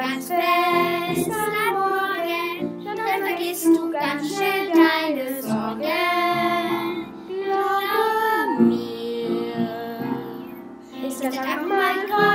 ganz fest am Morgen, dann vergisst du ganz schnell deine Sorgen. Glaube mir, ist der Tag mein Gott.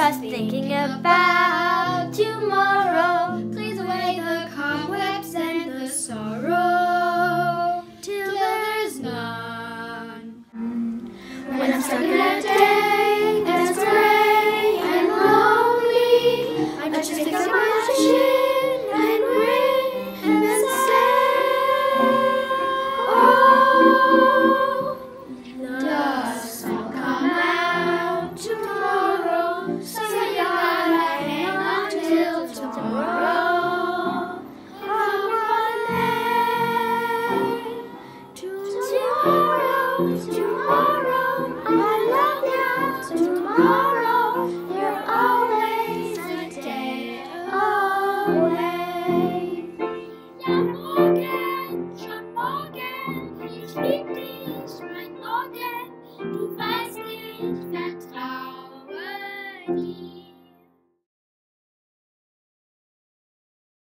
just thinking about tomorrow. Please away the cobwebs and the sorrow till there's none. When I'm stuck in a day. too fast,